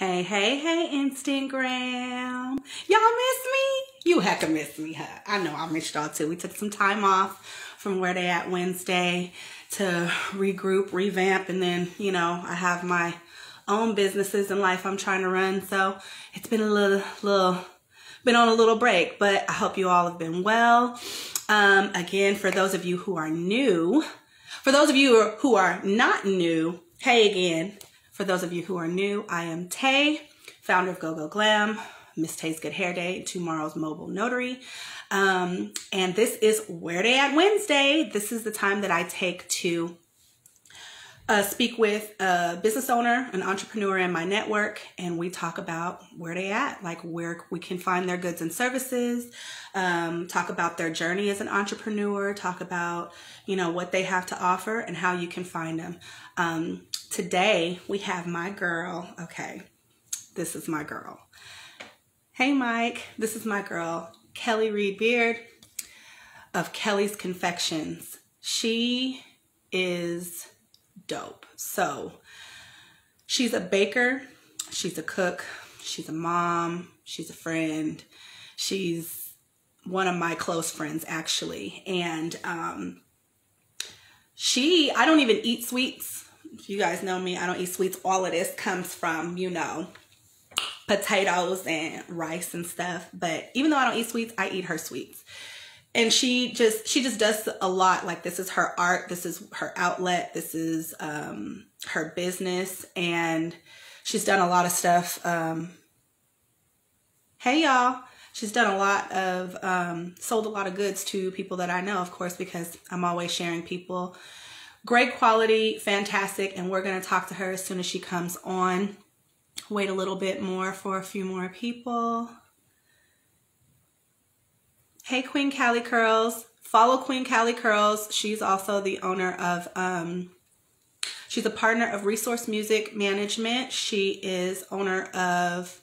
Hey, hey, hey, Instagram. Y'all miss me? You to miss me, huh? I know I missed y'all too. We took some time off from where they at Wednesday to regroup, revamp, and then, you know, I have my own businesses in life I'm trying to run. So it's been a little, little, been on a little break, but I hope you all have been well. Um, again, for those of you who are new, for those of you who are not new, hey again. For those of you who are new, I am Tay, founder of GoGo Glam, Miss Tay's Good Hair Day, Tomorrow's Mobile Notary. Um, and this is Where They At Wednesday. This is the time that I take to uh, speak with a business owner, an entrepreneur in my network, and we talk about where they at, like where we can find their goods and services, um, talk about their journey as an entrepreneur, talk about, you know, what they have to offer and how you can find them. Um, today we have my girl. Okay, this is my girl. Hey, Mike, this is my girl, Kelly Reed Beard of Kelly's Confections. She is dope. So, she's a baker, she's a cook, she's a mom, she's a friend, she's one of my close friends, actually. And um, she, I don't even eat sweets you guys know me, I don't eat sweets. All of this comes from, you know, potatoes and rice and stuff. But even though I don't eat sweets, I eat her sweets. And she just she just does a lot. Like this is her art, this is her outlet, this is um her business, and she's done a lot of stuff. Um hey y'all. She's done a lot of um sold a lot of goods to people that I know, of course, because I'm always sharing people Great quality, fantastic. And we're going to talk to her as soon as she comes on. Wait a little bit more for a few more people. Hey, Queen Cali Curls. Follow Queen Cali Curls. She's also the owner of, um, she's a partner of Resource Music Management. She is owner of,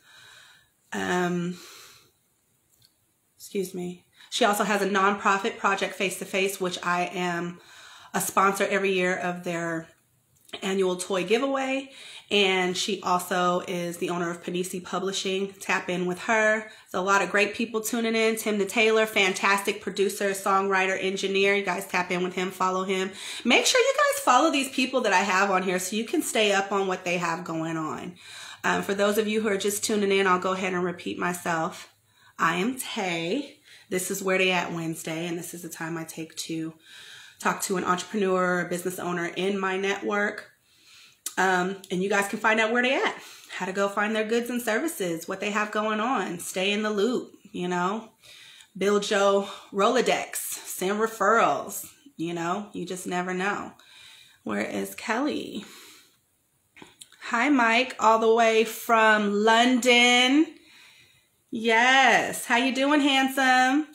um, excuse me. She also has a nonprofit project Face to Face, which I am a sponsor every year of their annual toy giveaway. And she also is the owner of Panisi Publishing. Tap in with her. There's a lot of great people tuning in. Tim the Taylor, fantastic producer, songwriter, engineer. You guys tap in with him, follow him. Make sure you guys follow these people that I have on here so you can stay up on what they have going on. Um, for those of you who are just tuning in, I'll go ahead and repeat myself. I am Tay. This is Where They At Wednesday, and this is the time I take to talk to an entrepreneur or business owner in my network. Um, and you guys can find out where they at, how to go find their goods and services, what they have going on, stay in the loop, you know, build your Rolodex, send referrals, you know, you just never know. Where is Kelly? Hi, Mike, all the way from London. Yes. How you doing, handsome?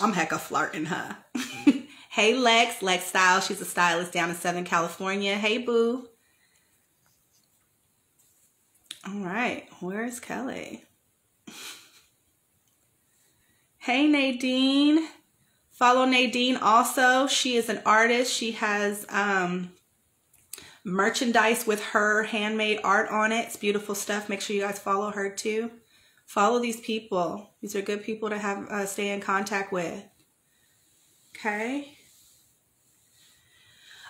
I'm hecka flirting, huh? hey, Lex, Lex Style. She's a stylist down in Southern California. Hey, boo. All right, where's Kelly? hey, Nadine. Follow Nadine also. She is an artist. She has um, merchandise with her handmade art on it. It's beautiful stuff. Make sure you guys follow her too. Follow these people. These are good people to have uh, stay in contact with. Okay.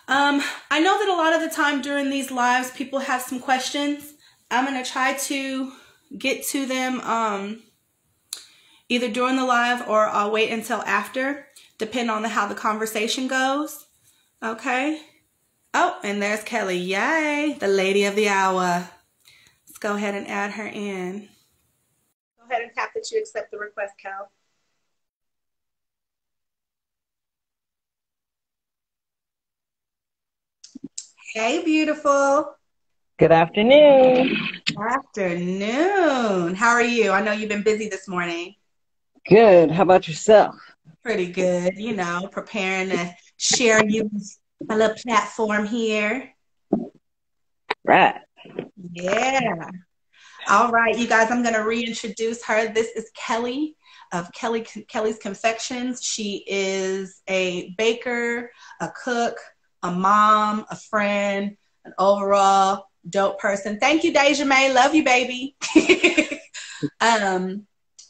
Um, I know that a lot of the time during these lives, people have some questions. I'm going to try to get to them um, either during the live or I'll wait until after, depending on the, how the conversation goes. Okay. Oh, and there's Kelly. Yay, the lady of the hour. Let's go ahead and add her in. Go ahead and tap that you accept the request, Cal. Hey, beautiful. Good afternoon. Afternoon. How are you? I know you've been busy this morning. Good. How about yourself? Pretty good. You know, preparing to share you a little platform here. Right. Yeah. All right, you guys, I'm going to reintroduce her. This is Kelly of Kelly Kelly's Confections. She is a baker, a cook, a mom, a friend, an overall dope person. Thank you, Deja May. Love you, baby. um,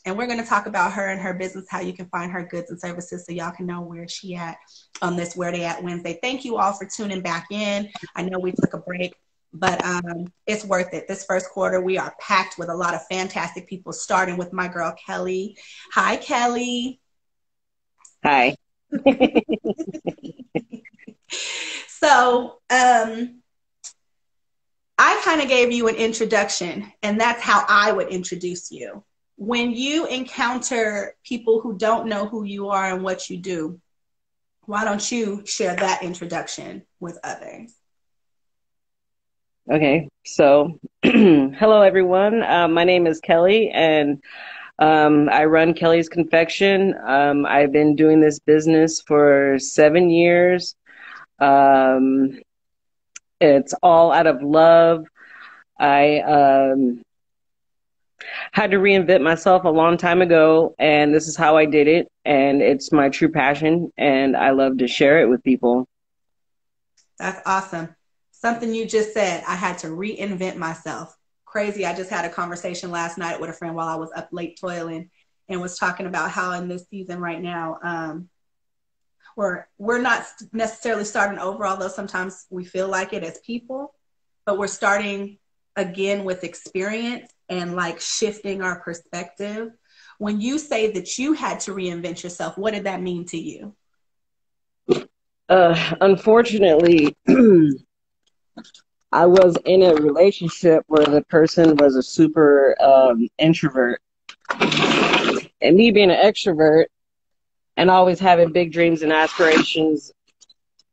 and we're going to talk about her and her business, how you can find her goods and services so y'all can know where she at on this Where They At Wednesday. Thank you all for tuning back in. I know we took a break, but um, it's worth it. This first quarter, we are packed with a lot of fantastic people, starting with my girl, Kelly. Hi, Kelly. Hi. so, um, I kind of gave you an introduction, and that's how I would introduce you when you encounter people who don't know who you are and what you do, why don't you share that introduction with others? Okay, so hello everyone. Uh, my name is Kelly, and um, I run Kelly's Confection. Um, I've been doing this business for seven years. Um, it's all out of love. I um, had to reinvent myself a long time ago, and this is how I did it. And it's my true passion, and I love to share it with people. That's awesome. Something you just said, I had to reinvent myself. Crazy. I just had a conversation last night with a friend while I was up late toiling and was talking about how in this season right now, um, we're, we're not necessarily starting over, although sometimes we feel like it as people, but we're starting again with experience and like shifting our perspective. When you say that you had to reinvent yourself, what did that mean to you? Uh, unfortunately, I was in a relationship where the person was a super um, introvert. And me being an extrovert and always having big dreams and aspirations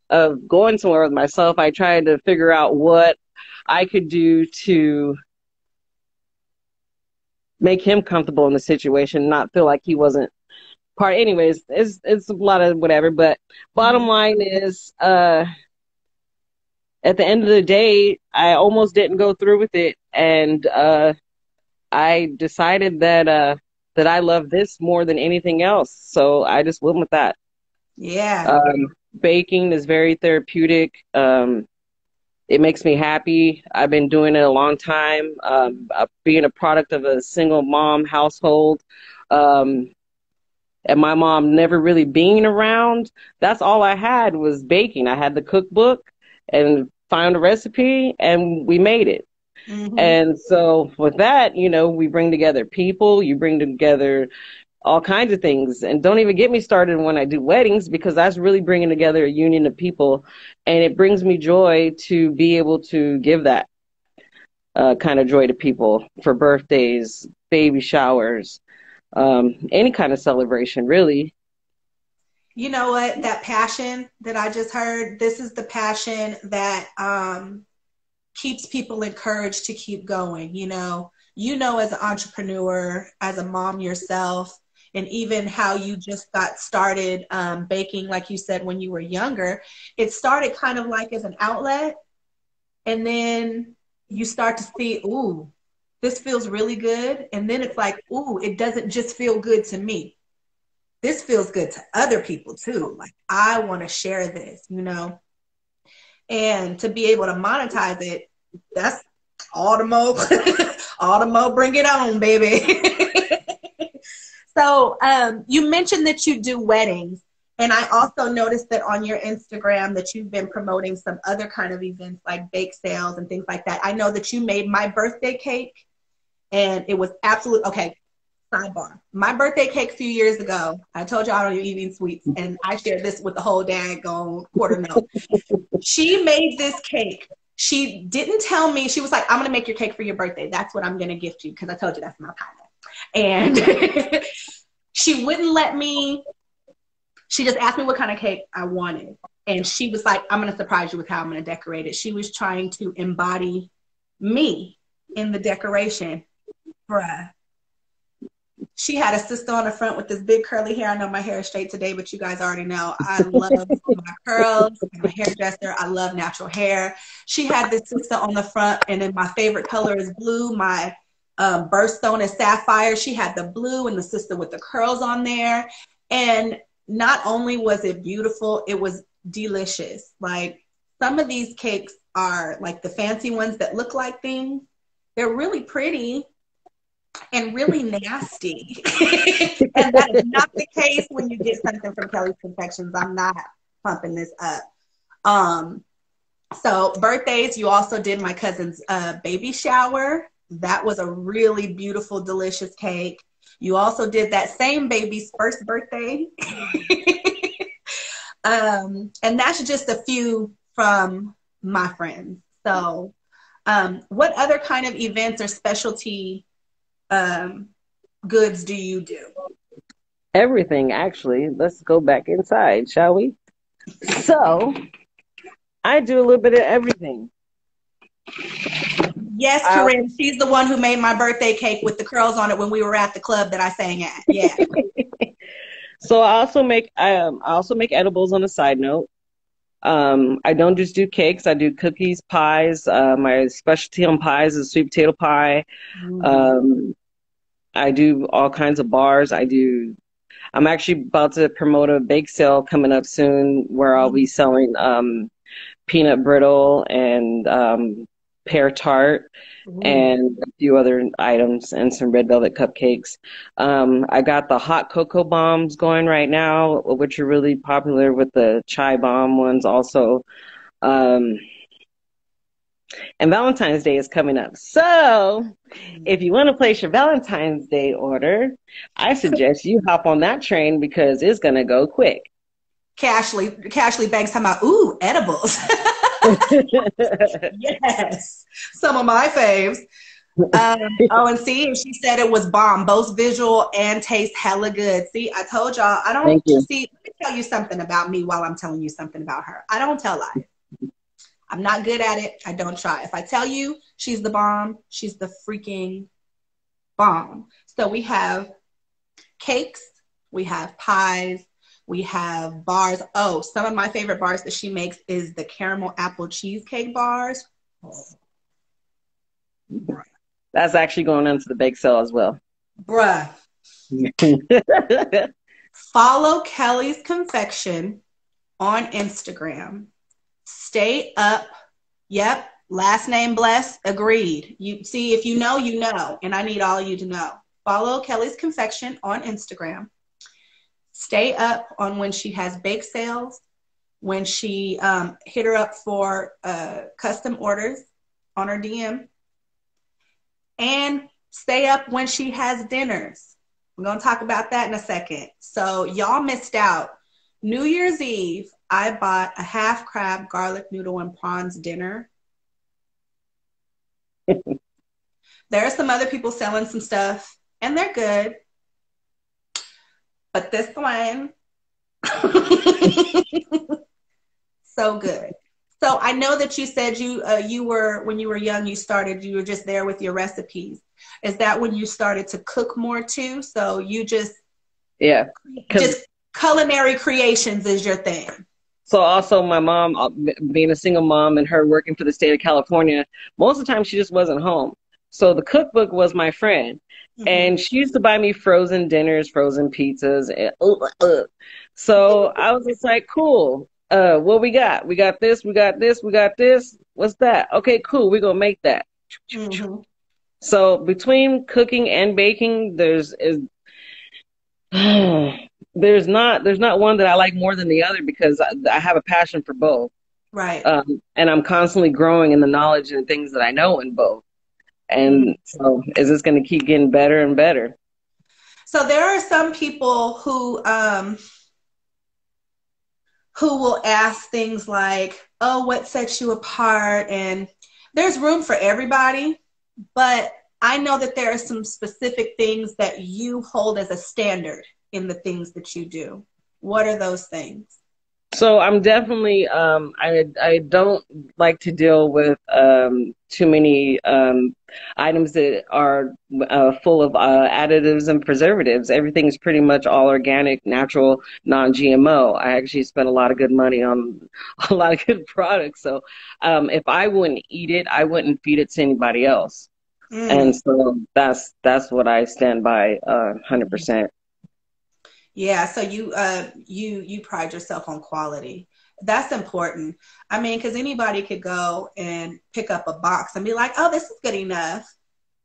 of going somewhere with myself, I tried to figure out what I could do to make him comfortable in the situation, not feel like he wasn't part. Anyways, it's it's a lot of whatever. But bottom line is, uh, at the end of the day, I almost didn't go through with it, and uh, I decided that uh, that I love this more than anything else. So I just went with that. Yeah. Um, baking is very therapeutic. Um, it makes me happy. I've been doing it a long time. Um, uh, being a product of a single mom household, um, and my mom never really being around. That's all I had was baking. I had the cookbook and found a recipe, and we made it. Mm-hmm. And so with that, you know, we bring together people. You bring together all kinds of things. And don't even get me started when I do weddings because that's really bringing together a union of people. And it brings me joy to be able to give that uh, kind of joy to people for birthdays, baby showers, um, any kind of celebration, really. You know what? That passion that I just heard, this is the passion that um, keeps people encouraged to keep going. You know, you know, as an entrepreneur, as a mom yourself, and even how you just got started um, baking, like you said, when you were younger, it started kind of like as an outlet. And then you start to see, ooh, this feels really good. And then it's like, ooh, it doesn't just feel good to me. This feels good to other people too. Like, I want to share this, you know? And to be able to monetize it, that's Automo, Automo, bring it on, baby. So um, you mentioned that you do weddings. And I also noticed that on your Instagram that you've been promoting some other kind of events like bake sales and things like that. I know that you made my birthday cake and it was absolute okay. Sidebar. My birthday cake a few years ago, I told you I don't eating sweets, and I shared this with the whole daggone quarter note. she made this cake. She didn't tell me. She was like, I'm gonna make your cake for your birthday. That's what I'm gonna gift you because I told you that's my kind and she wouldn't let me. She just asked me what kind of cake I wanted, and she was like, "I'm going to surprise you with how I'm going to decorate it." She was trying to embody me in the decoration, bruh. She had a sister on the front with this big curly hair. I know my hair is straight today, but you guys already know I love my curls. I'm a hairdresser. I love natural hair. She had this sister on the front, and then my favorite color is blue. My um, birthstone is sapphire. She had the blue and the sister with the curls on there. And not only was it beautiful, it was delicious. Like some of these cakes are like the fancy ones that look like things. They're really pretty and really nasty. and that is not the case when you get something from Kelly's Confections. I'm not pumping this up. Um, so birthdays, you also did my cousin's uh, baby shower. That was a really beautiful, delicious cake. You also did that same baby's first birthday. um, and that's just a few from my friends. So, um, what other kind of events or specialty um, goods do you do? Everything, actually. Let's go back inside, shall we? So, I do a little bit of everything. Yes, Corinne, she's the one who made my birthday cake with the curls on it when we were at the club that I sang at. Yeah. so I also make um, I also make edibles on a side note. Um, I don't just do cakes. I do cookies, pies. Uh, my specialty on pies is sweet potato pie. Mm-hmm. Um, I do all kinds of bars. I do. I'm actually about to promote a bake sale coming up soon where I'll be selling um, peanut brittle and um, pear tart Ooh. and a few other items and some red velvet cupcakes. Um, I got the hot cocoa bombs going right now, which are really popular with the chai bomb ones also. Um, and Valentine's Day is coming up. So if you want to place your Valentine's Day order, I suggest you hop on that train because it's going to go quick. Cashly, Cashly Banks talking about, ooh, edibles. yes, some of my faves. Um, oh, and see, she said it was bomb, both visual and taste hella good. See, I told y'all, I don't see. Let me tell you something about me while I'm telling you something about her. I don't tell lies. I'm not good at it. I don't try. If I tell you she's the bomb, she's the freaking bomb. So we have cakes, we have pies, we have bars. Oh, some of my favorite bars that she makes is the caramel apple cheesecake bars. That's actually going into the bake sale as well. Bruh. Follow Kelly's Confection on Instagram. Stay up. Yep. Last name bless. Agreed. You see, if you know, you know. And I need all you to know. Follow Kelly's Confection on Instagram stay up on when she has bake sales, when she um, hit her up for uh, custom orders on her DM, and stay up when she has dinners. We're going to talk about that in a second. So, y'all missed out. New Year's Eve, I bought a half crab garlic noodle and prawns dinner. there are some other people selling some stuff, and they're good but this one, so good. So I know that you said you uh, you were when you were young you started you were just there with your recipes. Is that when you started to cook more too? So you just yeah, just culinary creations is your thing. So also my mom uh, being a single mom and her working for the state of California, most of the time she just wasn't home. So the cookbook was my friend. Mm-hmm. And she used to buy me frozen dinners, frozen pizzas. And, uh, uh. So I was just like, cool. Uh, what we got? We got this, we got this, we got this. What's that? Okay, cool. We're going to make that. Mm-hmm. So between cooking and baking, there's is there's not there's not one that I like more than the other because I, I have a passion for both. Right. Um, and I'm constantly growing in the knowledge and things that I know in both. And so is this going to keep getting better and better? So there are some people who um, who will ask things like, "Oh, what sets you apart?" And there's room for everybody, but I know that there are some specific things that you hold as a standard in the things that you do. What are those things? So I'm definitely um, I I don't like to deal with um, too many um, items that are uh, full of uh, additives and preservatives. Everything is pretty much all organic, natural, non-GMO. I actually spend a lot of good money on a lot of good products. So um, if I wouldn't eat it, I wouldn't feed it to anybody else. Mm. And so that's that's what I stand by, uh, hundred percent. Yeah, so you uh you you pride yourself on quality. that's important. I mean, because anybody could go and pick up a box and be like, "Oh, this is good enough."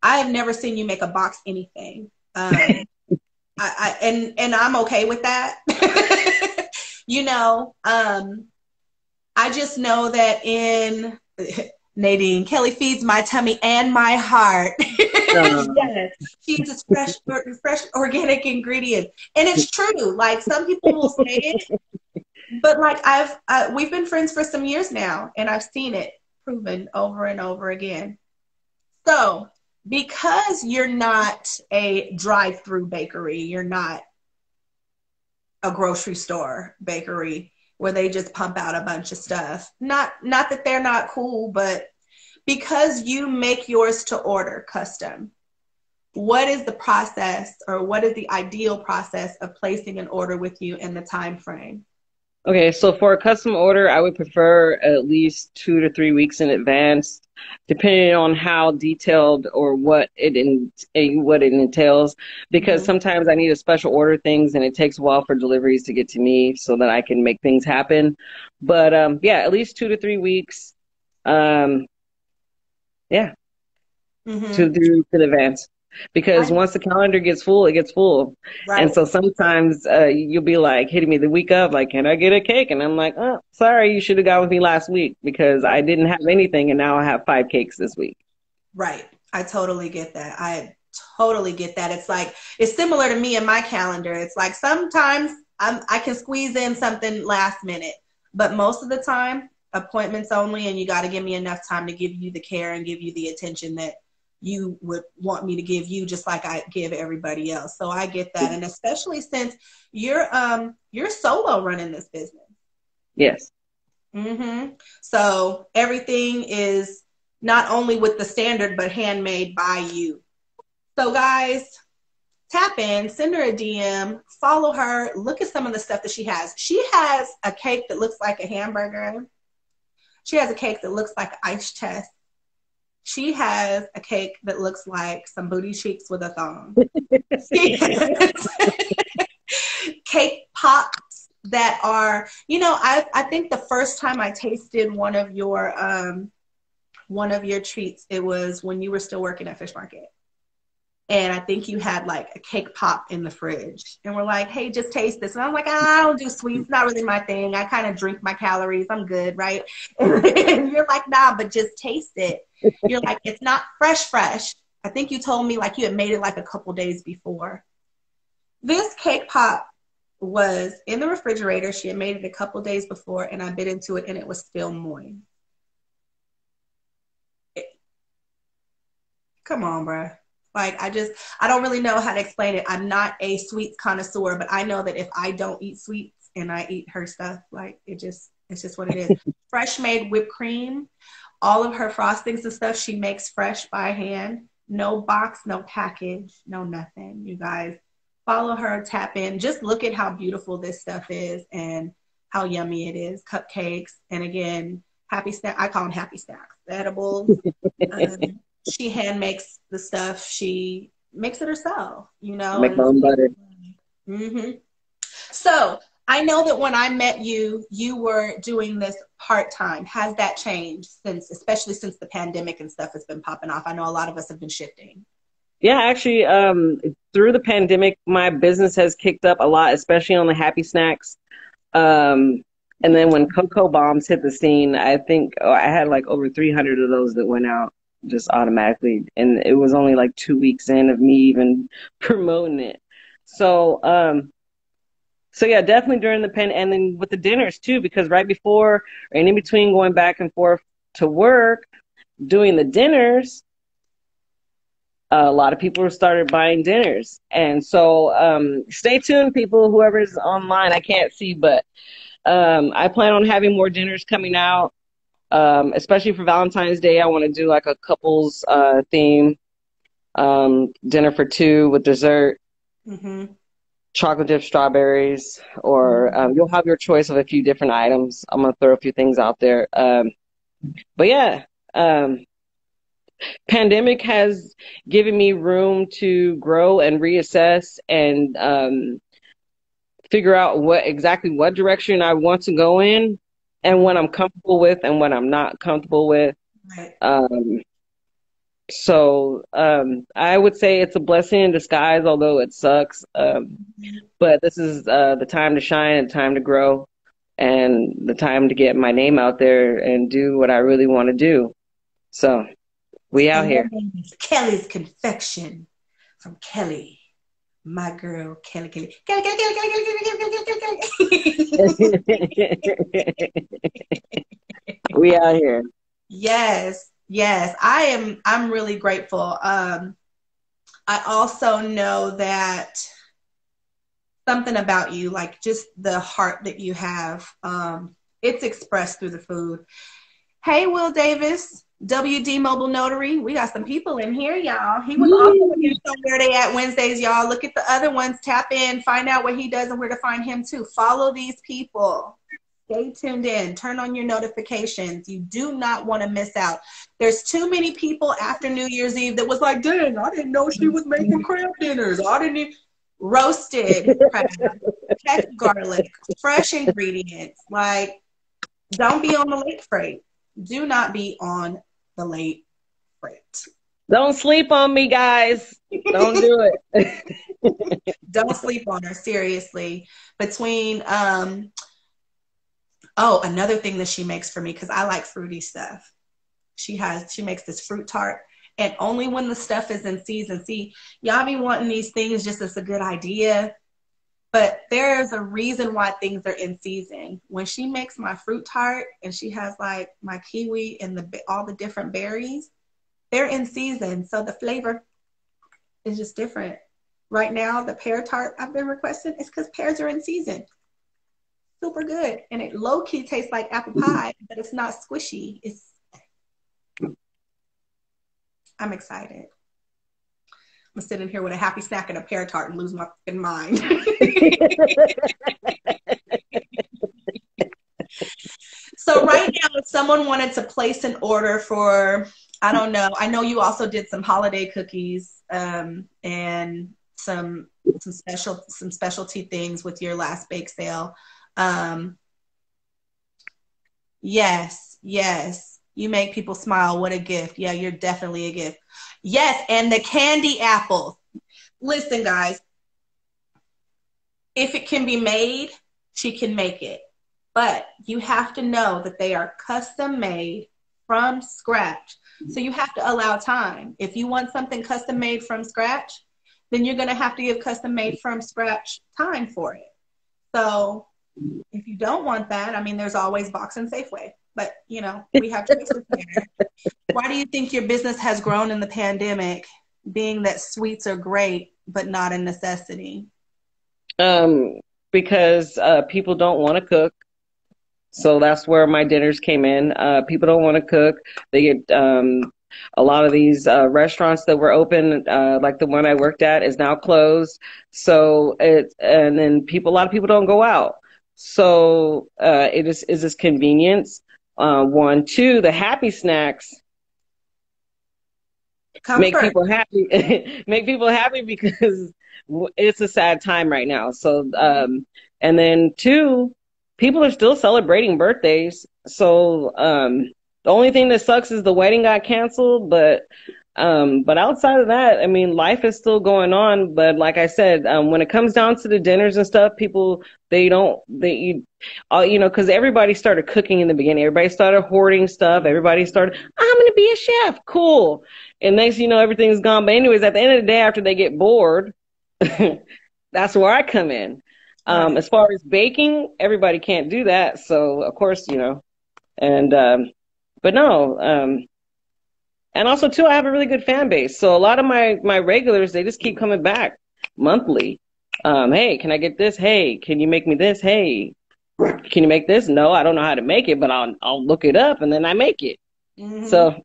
I have never seen you make a box anything, um, I, I, and and I'm okay with that. you know, um, I just know that in Nadine, Kelly feeds my tummy and my heart. Uh-huh. yes, she uses fresh, fresh organic ingredients, and it's true. Like some people will say it, but like I've uh, we've been friends for some years now, and I've seen it proven over and over again. So because you're not a drive-through bakery, you're not a grocery store bakery where they just pump out a bunch of stuff. Not not that they're not cool, but because you make yours to order custom, what is the process or what is the ideal process of placing an order with you in the time frame? Okay, so for a custom order, I would prefer at least two to three weeks in advance, depending on how detailed or what it in, what it entails. Because mm-hmm. sometimes I need to special order things, and it takes a while for deliveries to get to me, so that I can make things happen. But um, yeah, at least two to three weeks. Um, yeah, mm-hmm. two to three weeks in advance because once the calendar gets full, it gets full. Right. And so sometimes uh, you'll be like hitting me the week of, like, can I get a cake? And I'm like, oh, sorry, you should have got with me last week because I didn't have anything, and now I have five cakes this week. Right. I totally get that. I totally get that. It's like it's similar to me and my calendar. It's like sometimes I'm, I can squeeze in something last minute, but most of the time appointments only, and you got to give me enough time to give you the care and give you the attention that you would want me to give you just like I give everybody else. So I get that. And especially since you're um you're solo running this business. Yes. Mm-hmm. So everything is not only with the standard but handmade by you. So guys, tap in, send her a DM, follow her, look at some of the stuff that she has. She has a cake that looks like a hamburger. She has a cake that looks like an ice chest she has a cake that looks like some booty cheeks with a thong. cake pops that are, you know, I, I think the first time I tasted one of your um, one of your treats, it was when you were still working at Fish Market and I think you had like a cake pop in the fridge. And we're like, hey, just taste this. And I was like, ah, I don't do sweets, not really my thing. I kind of drink my calories. I'm good, right? And you're like, nah, but just taste it. You're like, it's not fresh, fresh. I think you told me like you had made it like a couple days before. This cake pop was in the refrigerator. She had made it a couple days before, and I bit into it, and it was still moist. Come on, bruh. Like I just I don't really know how to explain it. I'm not a sweets connoisseur, but I know that if I don't eat sweets and I eat her stuff, like it just it's just what it is. fresh made whipped cream, all of her frostings and stuff she makes fresh by hand. No box, no package, no nothing. You guys follow her, tap in, just look at how beautiful this stuff is and how yummy it is. Cupcakes, and again, happy snack. I call them happy snacks, edibles. um, she hand makes the stuff. She makes it herself, you know. Make my own butter. Mm-hmm. So I know that when I met you, you were doing this part time. Has that changed since, especially since the pandemic and stuff has been popping off? I know a lot of us have been shifting. Yeah, actually, um, through the pandemic, my business has kicked up a lot, especially on the happy snacks. Um, and then when cocoa bombs hit the scene, I think oh, I had like over 300 of those that went out just automatically. And it was only like two weeks in of me even promoting it. So, um, so yeah, definitely during the pen and then with the dinners too, because right before and in between going back and forth to work, doing the dinners, a lot of people started buying dinners. And so, um, stay tuned, people, whoever's online. I can't see, but, um, I plan on having more dinners coming out um, especially for Valentine's Day, I want to do like a couples uh, theme um, dinner for two with dessert, mm-hmm. chocolate dipped strawberries, or um, you'll have your choice of a few different items. I'm gonna throw a few things out there. Um, but yeah, um, pandemic has given me room to grow and reassess and um, figure out what exactly what direction I want to go in and what I'm comfortable with and what I'm not comfortable with. Right. Um, so um, I would say it's a blessing in disguise, although it sucks. Um, but this is uh, the time to shine and time to grow, and the time to get my name out there and do what I really want to do. So we out here. Kelly's Confection from Kelly, my girl Kelly Kelly Kelly Kelly Kelly Kelly Kelly Kelly Kelly Kelly. Kelly. we out here. Yes, yes. I am I'm really grateful. Um I also know that something about you, like just the heart that you have, um, it's expressed through the food. Hey, Will Davis, WD Mobile Notary. We got some people in here, y'all. He was also here somewhere they at Wednesdays, y'all. Look at the other ones, tap in, find out what he does and where to find him too. Follow these people. Stay tuned in. Turn on your notifications. You do not want to miss out. There's too many people after New Year's Eve that was like, dang, I didn't know she was making crab dinners. I didn't even roasted crab, garlic, fresh ingredients. Like, don't be on the late freight. Do not be on the late freight. Don't sleep on me, guys. Don't do it. don't sleep on her, seriously. Between um oh, another thing that she makes for me, because I like fruity stuff. She has she makes this fruit tart and only when the stuff is in season. See, y'all be wanting these things just as a good idea, but there's a reason why things are in season. When she makes my fruit tart and she has like my kiwi and the all the different berries, they're in season, so the flavor is just different. Right now, the pear tart I've been requesting is because pears are in season. Super good, and it low key tastes like apple mm-hmm. pie, but it's not squishy. It's I'm excited. I'm sitting here with a happy snack and a pear tart and lose my fucking mind. so right now, if someone wanted to place an order for, I don't know, I know you also did some holiday cookies um, and some some special some specialty things with your last bake sale. Um, yes, yes. You make people smile. What a gift. Yeah, you're definitely a gift. Yes, and the candy apples. Listen, guys, if it can be made, she can make it. But you have to know that they are custom made from scratch. So you have to allow time. If you want something custom made from scratch, then you're going to have to give custom made from scratch time for it. So if you don't want that, I mean, there's always Box and Safeway but you know we have there. Why do you think your business has grown in the pandemic, being that sweets are great but not a necessity? Um, because uh, people don't want to cook. So that's where my dinners came in. Uh, people don't want to cook. They get um, a lot of these uh, restaurants that were open, uh, like the one I worked at, is now closed. So it and then people, a lot of people don't go out. So uh, it is is this convenience uh, one. Two, the happy snacks Comfort. make people happy. make people happy because it's a sad time right now. So, um, and then two, people are still celebrating birthdays. So, um, the only thing that sucks is the wedding got canceled, but um, but outside of that, I mean, life is still going on. But like I said, um, when it comes down to the dinners and stuff, people they don't they you, uh, you know because everybody started cooking in the beginning. Everybody started hoarding stuff. Everybody started, I'm gonna be a chef, cool. And next, you know, everything's gone. But anyways, at the end of the day, after they get bored, that's where I come in. Um, as far as baking, everybody can't do that. So of course, you know, and um, but no. Um, and also too, I have a really good fan base. So a lot of my my regulars, they just keep coming back monthly. Um, hey, can I get this? Hey, can you make me this? Hey, can you make this? No, I don't know how to make it, but I'll I'll look it up and then I make it. Mm-hmm. So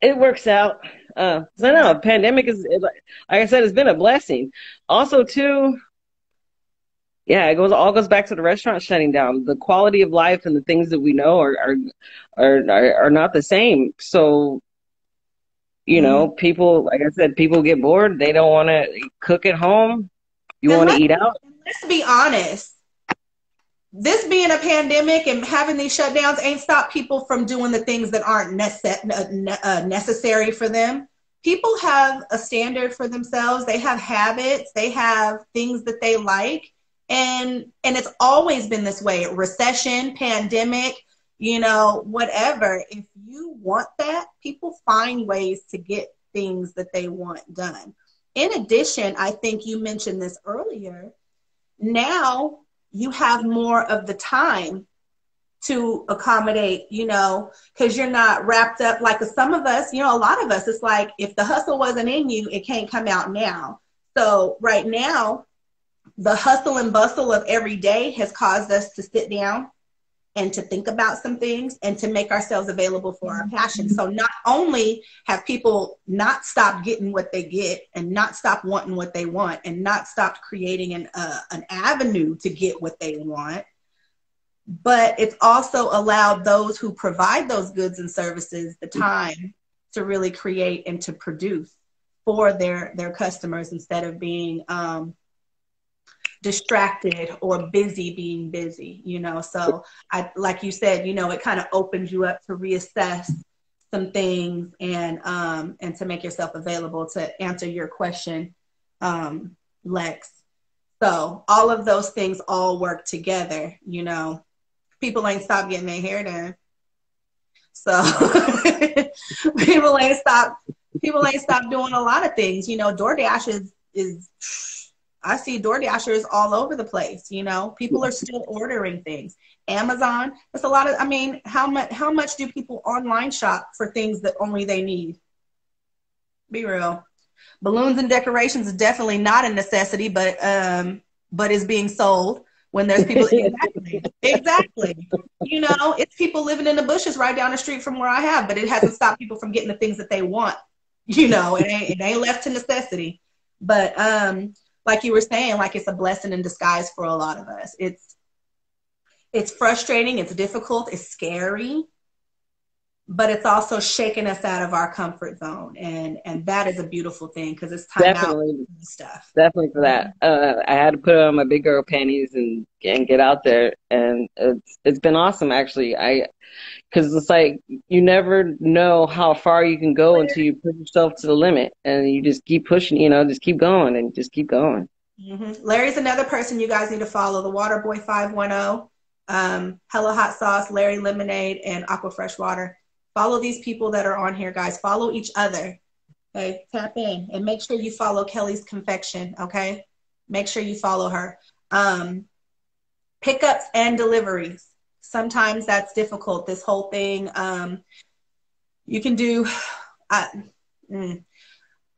it works out. Uh, so no, pandemic is like I said, it's been a blessing. Also, too, yeah, it goes all goes back to the restaurant shutting down. The quality of life and the things that we know are are are are, are not the same. So you know, mm-hmm. people, like I said, people get bored. They don't want to cook at home. You want to eat out. Let's be honest. this being a pandemic and having these shutdowns ain't stopped people from doing the things that aren't nece- uh, necessary for them. People have a standard for themselves. They have habits. They have things that they like, and and it's always been this way. Recession, pandemic, you know, whatever. If you want that, people find ways to get things that they want done. In addition, I think you mentioned this earlier. Now you have more of the time to accommodate, you know, because you're not wrapped up like some of us, you know, a lot of us, it's like if the hustle wasn't in you, it can't come out now. So right now, the hustle and bustle of every day has caused us to sit down and to think about some things and to make ourselves available for our passion. So not only have people not stopped getting what they get and not stopped wanting what they want and not stopped creating an uh, an avenue to get what they want, but it's also allowed those who provide those goods and services the time to really create and to produce for their their customers instead of being um, distracted or busy being busy, you know. So I like you said, you know, it kind of opens you up to reassess some things and um and to make yourself available to answer your question, um, Lex. So all of those things all work together, you know. People ain't stop getting their hair done. So people ain't stop people ain't stop doing a lot of things. You know, DoorDash is is I see door dashers all over the place. You know, people are still ordering things. Amazon, it's a lot of. I mean, how much? How much do people online shop for things that only they need? Be real. Balloons and decorations is definitely not a necessity, but um, but is being sold when there's people exactly exactly. You know, it's people living in the bushes right down the street from where I have, but it hasn't stopped people from getting the things that they want. You know, it ain't it ain't left to necessity. But um, like you were saying, like it's a blessing in disguise for a lot of us. It's it's frustrating, it's difficult, it's scary, but it's also shaking us out of our comfort zone, and and that is a beautiful thing because it's time definitely out stuff. Definitely for that. Uh, I had to put on my big girl panties and and get out there, and it's it's been awesome actually. I because it's like you never know how far you can go until you push yourself to the limit and you just keep pushing you know just keep going and just keep going mm-hmm. larry's another person you guys need to follow the water boy 510 um, hella hot sauce larry lemonade and aqua fresh water follow these people that are on here guys. Follow each other. Okay? Tap in and make sure you follow kelly's confection okay? Make sure you follow her. Um, pickups and deliveries. Sometimes that's difficult. This whole thing, um, you can do. I, mm,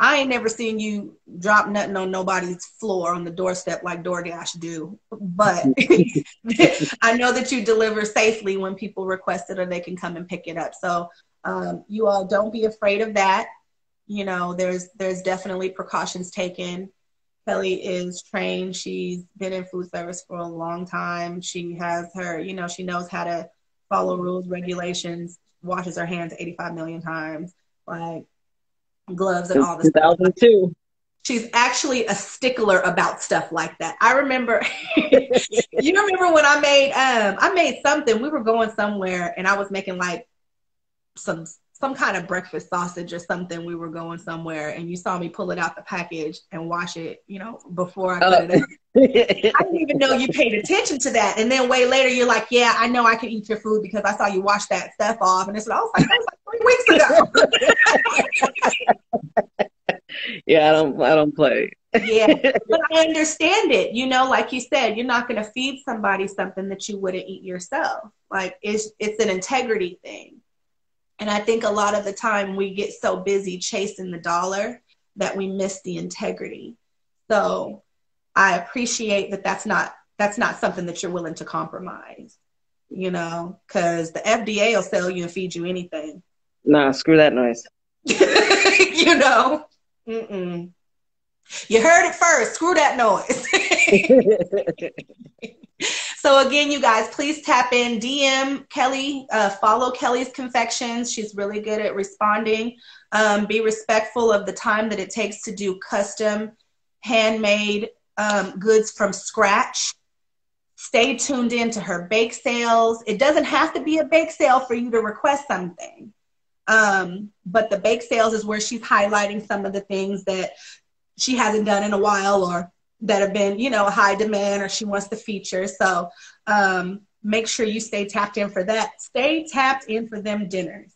I ain't never seen you drop nothing on nobody's floor on the doorstep like DoorDash do, but I know that you deliver safely when people request it or they can come and pick it up. So um, you all don't be afraid of that. You know, there's there's definitely precautions taken. Kelly is trained. She's been in food service for a long time. She has her, you know, she knows how to follow rules, regulations, washes her hands 85 million times, like gloves and all this 2002. She's actually a stickler about stuff like that. I remember, you remember when I made, um, I made something, we were going somewhere and I was making like some some kind of breakfast sausage or something. We were going somewhere, and you saw me pull it out the package and wash it. You know, before I put oh. it in. Oh. I didn't even know you paid attention to that. And then way later, you're like, "Yeah, I know I can eat your food because I saw you wash that stuff off." And it's like, oh, I was like, "That was like three weeks ago." yeah, I don't, I don't play. yeah, but I understand it. You know, like you said, you're not going to feed somebody something that you wouldn't eat yourself. Like it's it's an integrity thing and I think a lot of the time we get so busy chasing the dollar that we miss the integrity. So I appreciate that that's not that's not something that you're willing to compromise. You know, because the FDA will sell you and feed you anything. Nah, screw that noise. you know, Mm-mm. you heard it first. Screw that noise. So again, you guys, please tap in, DM Kelly, uh, follow Kelly's Confections. She's really good at responding. Um, be respectful of the time that it takes to do custom, handmade um, goods from scratch Stay tuned in to her bake sales. It doesn't have to be a bake sale for you to request something. Um, but the bake sales is where she's highlighting some of the things that she hasn't done in a while or that have been, you know, high demand or she wants to feature. So um, make sure you stay tapped in for that. Stay tapped in for them dinners.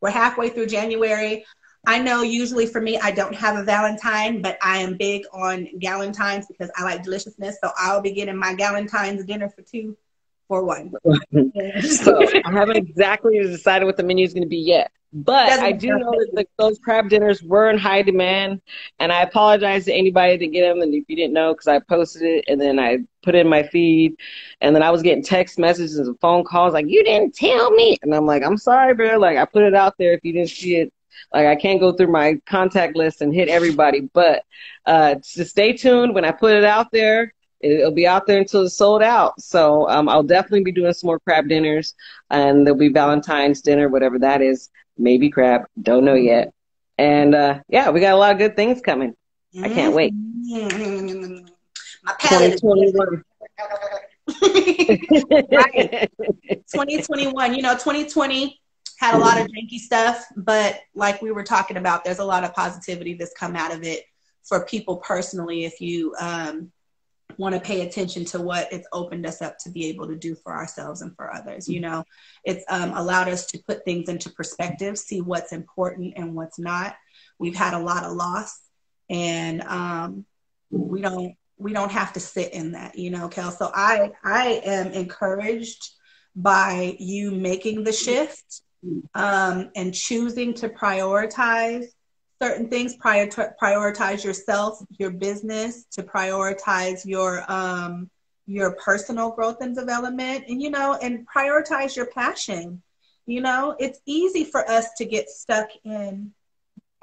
We're halfway through January. I know usually for me, I don't have a Valentine, but I am big on Galentine's because I like deliciousness. So I'll be getting my Galentine's dinner for two for one. so I haven't exactly decided what the menu is going to be yet. But I do know that the, those crab dinners were in high demand, and I apologize to anybody that get them. And if you didn't know, because I posted it and then I put it in my feed, and then I was getting text messages and phone calls like, "You didn't tell me," and I'm like, "I'm sorry, bro. Like I put it out there. If you didn't see it, like I can't go through my contact list and hit everybody, but uh, just stay tuned when I put it out there. It'll be out there until it's sold out. So um, I'll definitely be doing some more crab dinners, and there'll be Valentine's dinner, whatever that is. Maybe crab, don't know yet. And uh, yeah, we got a lot of good things coming. I can't wait. Mm-hmm. My palate 2021. right. 2021. You know, 2020 had a lot of janky stuff, but like we were talking about, there's a lot of positivity that's come out of it for people personally. If you um, want to pay attention to what it's opened us up to be able to do for ourselves and for others, you know, it's um, allowed us to put things into perspective, see what's important and what's not. We've had a lot of loss, and um, we don't we don't have to sit in that, you know, Kel. So I I am encouraged by you making the shift um, and choosing to prioritize certain things prior to prioritize yourself your business to prioritize your um, your personal growth and development and you know and prioritize your passion you know it's easy for us to get stuck in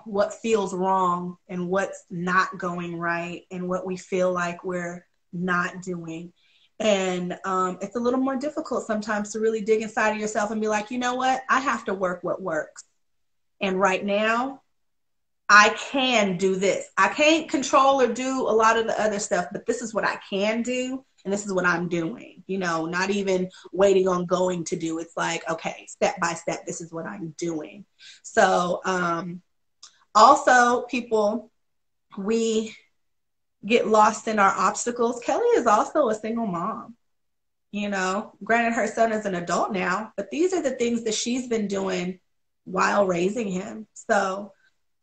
what feels wrong and what's not going right and what we feel like we're not doing and um, it's a little more difficult sometimes to really dig inside of yourself and be like, you know what? I have to work what works. And right now, I can do this. I can't control or do a lot of the other stuff, but this is what I can do. And this is what I'm doing, you know, not even waiting on going to do. It's like, okay, step by step, this is what I'm doing. So, um, also, people, we get lost in our obstacles. Kelly is also a single mom. You know, granted, her son is an adult now, but these are the things that she's been doing while raising him. So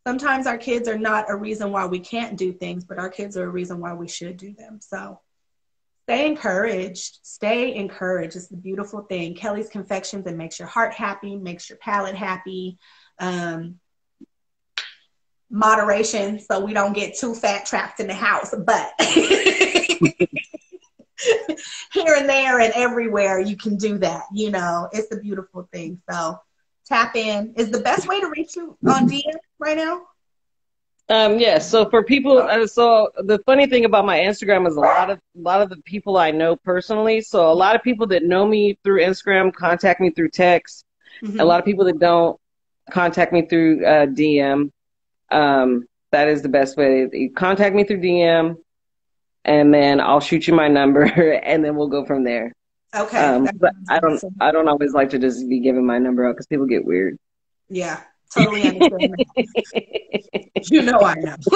sometimes our kids are not a reason why we can't do things, but our kids are a reason why we should do them. So stay encouraged. Stay encouraged. It's the beautiful thing. Kelly's Confections and makes your heart happy, makes your palate happy. Um, moderation so we don't get too fat trapped in the house. But here and there and everywhere, you can do that. You know, it's a beautiful thing. So tap in. Is the best way to reach you on DM right now? Um, yes. Yeah, so for people, uh, so the funny thing about my Instagram is a lot of a lot of the people I know personally. So a lot of people that know me through Instagram contact me through text. Mm-hmm. A lot of people that don't contact me through uh, DM. Um, that is the best way. You contact me through DM, and then I'll shoot you my number, and then we'll go from there. Okay. Um, but I don't. I don't always like to just be giving my number out because people get weird. Yeah, totally understand. you know I know.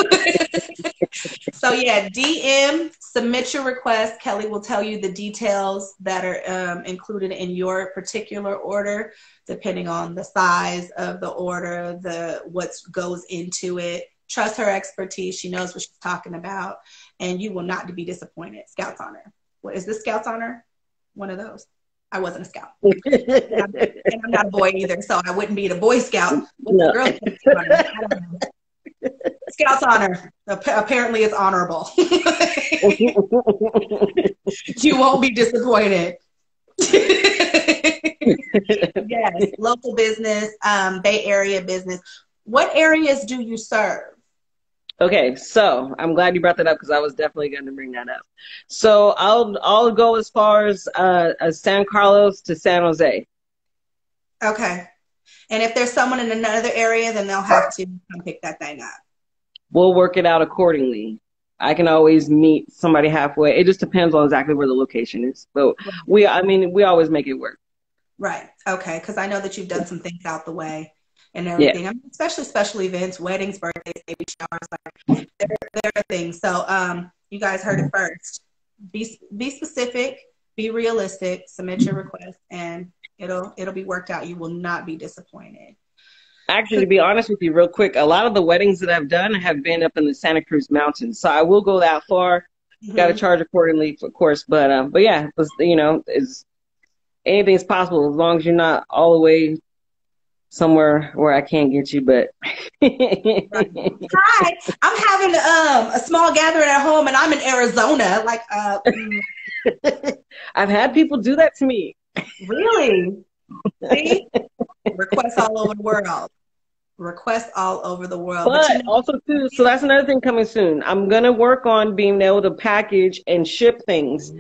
so yeah, DM, submit your request. Kelly will tell you the details that are um, included in your particular order depending on the size of the order, the what goes into it. Trust her expertise. She knows what she's talking about, and you will not be disappointed. Scouts honor. What is this Scouts honor? One of those. I wasn't a scout, and, I'm, and I'm not a boy either, so I wouldn't be the Boy Scout. No. Girl Scouts honor. Apparently, it's honorable. you won't be disappointed. yes, local business, um, Bay Area business. What areas do you serve? Okay, so I'm glad you brought that up because I was definitely going to bring that up. So I'll I'll go as far as uh, as San Carlos to San Jose. Okay, and if there's someone in another area, then they'll have to come pick that thing up. We'll work it out accordingly. I can always meet somebody halfway. It just depends on exactly where the location is. But we, I mean, we always make it work. Right. Okay. Because I know that you've done some things out the way and everything. Yeah. I mean, especially special events, weddings, birthdays, baby showers, like there, there are things. So, um, you guys heard it first. Be be specific, be realistic, submit your request, and it'll it'll be worked out. You will not be disappointed. Actually, to be honest with you, real quick, a lot of the weddings that I've done have been up in the Santa Cruz Mountains, so I will go that far. Mm-hmm. Got to charge accordingly, of course, but um, but yeah, you know, is anything's possible as long as you're not all the way somewhere where I can't get you. But hi, I'm having um, a small gathering at home, and I'm in Arizona. Like, uh. I've had people do that to me. Really? See? Requests all over the world. Requests all over the world. But, but you know, also too, so that's another thing coming soon. I'm gonna work on being able to package and ship things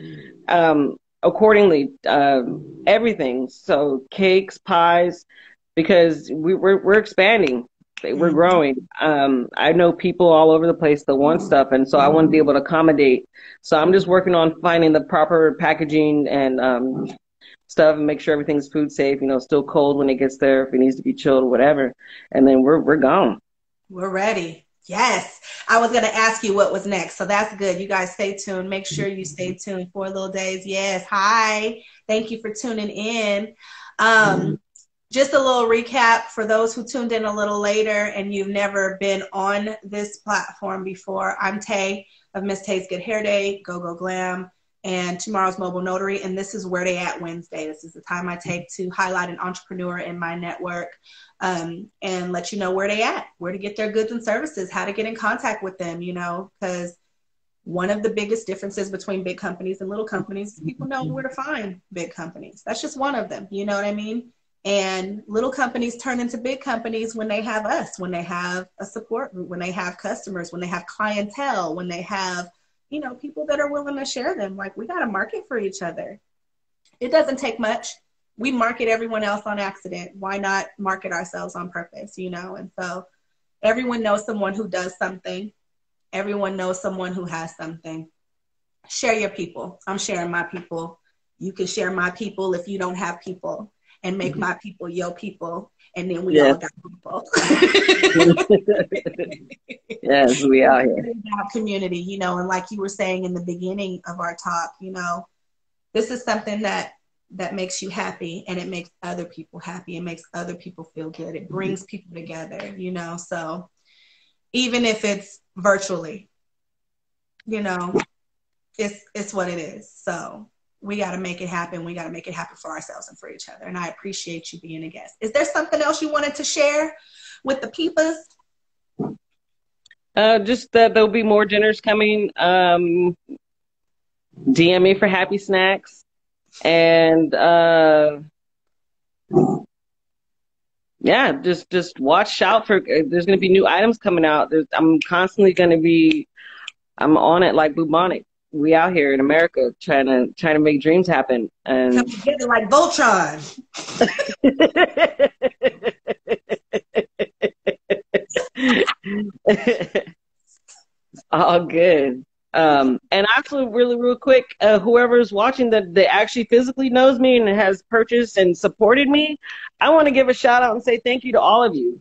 um, accordingly. Um, everything. So cakes, pies, because we, we're we're expanding. We're mm-hmm. growing. Um, I know people all over the place that want stuff, and so I want to be able to accommodate. So I'm just working on finding the proper packaging and um, stuff and make sure everything's food safe, you know, still cold when it gets there, if it needs to be chilled or whatever. And then we're we're gone. We're ready. Yes. I was gonna ask you what was next. So that's good. You guys stay tuned. Make sure you stay tuned for a little days. Yes. Hi. Thank you for tuning in. Um, just a little recap for those who tuned in a little later and you've never been on this platform before. I'm Tay of Miss Tay's Good Hair Day, Go Go Glam and tomorrow's mobile notary. And this is where they at Wednesday. This is the time I take to highlight an entrepreneur in my network um, and let you know where they at, where to get their goods and services, how to get in contact with them, you know, because one of the biggest differences between big companies and little companies people know where to find big companies. That's just one of them. You know what I mean? And little companies turn into big companies when they have us, when they have a support group, when they have customers, when they have clientele, when they have you know, people that are willing to share them. Like we got to market for each other. It doesn't take much. We market everyone else on accident. Why not market ourselves on purpose, you know? And so everyone knows someone who does something. Everyone knows someone who has something. Share your people. I'm sharing my people. You can share my people if you don't have people and make mm-hmm. my people your people and then we yes. all got people. yes, we are here. Community, you know, and like you were saying in the beginning of our talk, you know, this is something that that makes you happy and it makes other people happy. It makes other people feel good. It brings people together, you know. So even if it's virtually, you know, it's it's what it is. So we got to make it happen. We got to make it happen for ourselves and for each other. And I appreciate you being a guest. Is there something else you wanted to share with the peepas? Uh, just that there'll be more dinners coming. Um, DM me for happy snacks. And uh, yeah, just just watch out for. There's going to be new items coming out. There's, I'm constantly going to be. I'm on it like bubonic we out here in America trying to trying to make dreams happen and come together like Voltron. All good. Um, and actually, really, real quick, uh, whoever's watching that, that actually physically knows me and has purchased and supported me, I want to give a shout out and say thank you to all of you.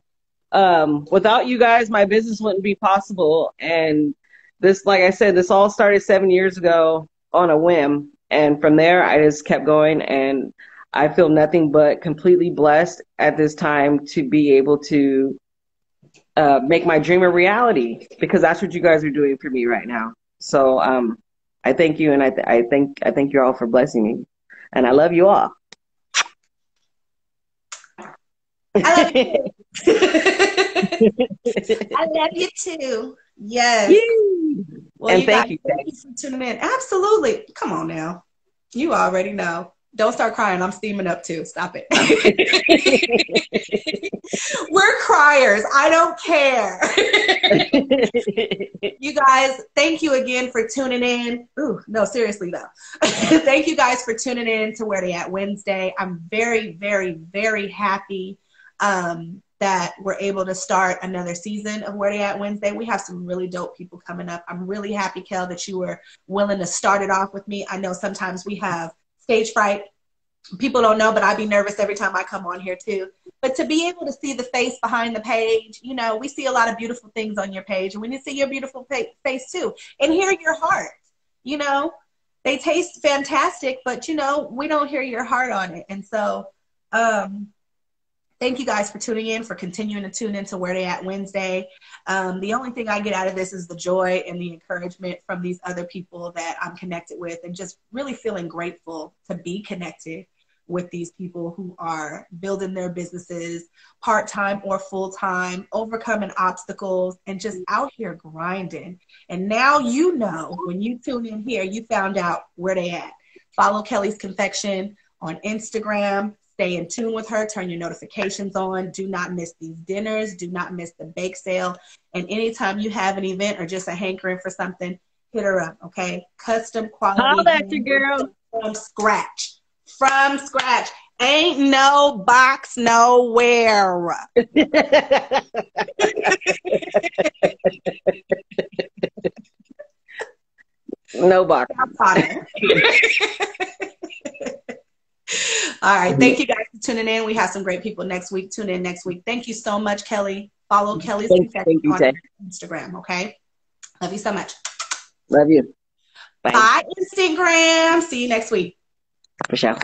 Um, without you guys, my business wouldn't be possible. And this, like I said, this all started seven years ago on a whim. And from there, I just kept going. And I feel nothing but completely blessed at this time to be able to uh, make my dream a reality because that's what you guys are doing for me right now. So um, I thank you, and I, th- I thank I thank you all for blessing me, and I love you all. I love you. I love you too. Yes. Yay. Well, and thank you, thank you for tuning in. Absolutely. Come on now. You already know. Don't start crying. I'm steaming up too. Stop it. We're criers. I don't care. you guys, thank you again for tuning in. Ooh, no, seriously though. thank you guys for tuning in to Where They At Wednesday. I'm very, very, very happy um, that we're able to start another season of Where They At Wednesday. We have some really dope people coming up. I'm really happy, Kel, that you were willing to start it off with me. I know sometimes we have stage fright. People don't know, but I'd be nervous every time I come on here too. But to be able to see the face behind the page, you know, we see a lot of beautiful things on your page, and we need to see your beautiful face too, and hear your heart. You know, they taste fantastic, but you know, we don't hear your heart on it, and so um, thank you guys for tuning in, for continuing to tune into Where They At Wednesday. Um, the only thing I get out of this is the joy and the encouragement from these other people that I'm connected with, and just really feeling grateful to be connected with these people who are building their businesses part time or full time, overcoming obstacles, and just out here grinding. And now you know when you tune in here, you found out where they at. Follow Kelly's Confection on Instagram, Stay in tune with her. Turn your notifications on. Do not miss these dinners. Do not miss the bake sale. And anytime you have an event or just a hankering for something, hit her up. Okay, custom quality. How at you, girl. From scratch. From scratch. Ain't no box nowhere. no box. All right. Thank you guys for tuning in. We have some great people next week. Tune in next week. Thank you so much, Kelly. Follow Kelly's thank, thank you, on Instagram. Okay. Love you so much. Love you. Bye. Bye, Instagram. See you next week. For sure.